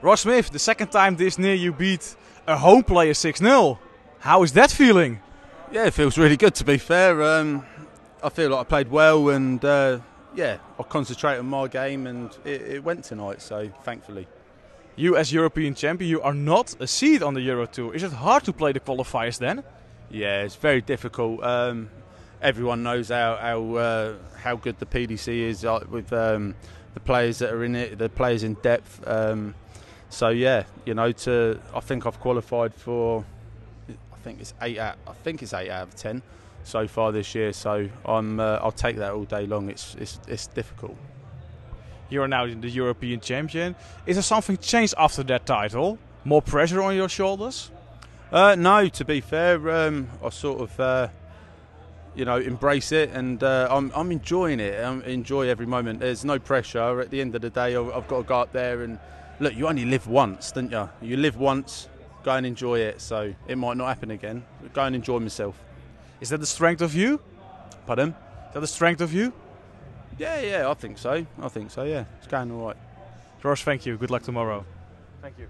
Ross Smith, the second time this near you beat a home player 6 0. How is that feeling? Yeah, it feels really good to be fair. Um, I feel like I played well and uh, yeah, I concentrated on my game and it, it, went tonight, so thankfully. You, as European champion, you are not a seed on the Euro Tour. Is it hard to play the qualifiers then? Yeah, it's very difficult. Um, everyone knows how how, uh, how good the PDC is with um, the players that are in it, the players in depth. Um, so yeah, you know, to I think I've qualified for, I think it's eight out, I think it's eight out of ten so far this year. So I'm uh, I'll take that all day long. It's it's it's difficult. You are now the European champion. Is there something changed after that title? More pressure on your shoulders? Uh, no, to be fair, um, I sort of. Uh, you know, embrace it, and uh, I'm, I'm enjoying it. I enjoy every moment. There's no pressure. At the end of the day, I've got to go up there and look. You only live once, don't you? You live once. Go and enjoy it. So it might not happen again. Go and enjoy myself. Is that the strength of you? Pardon? Is that the strength of you? Yeah, yeah, I think so. I think so. Yeah, it's going all right. George, thank you. Good luck tomorrow. Thank you.